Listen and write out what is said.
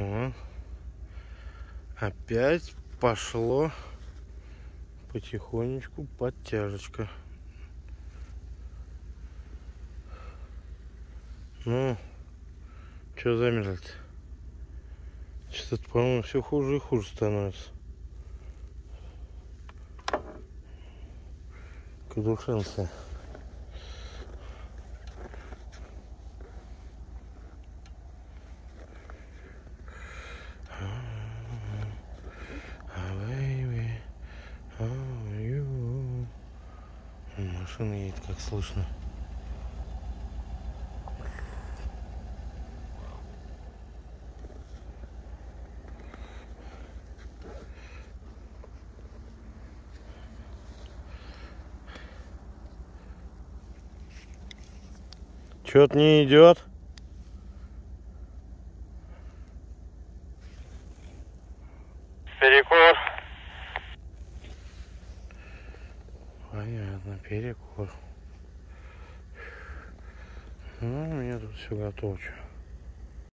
Вот. Опять пошло потихонечку подтяжечка. Ну, что замерли -то? Что-то, по-моему, все хуже и хуже становится. Кадушенцы. Машина едет, как слышно. Что-то не идет. Перекур. Понятно, перекур. Ну, меня тут все готово.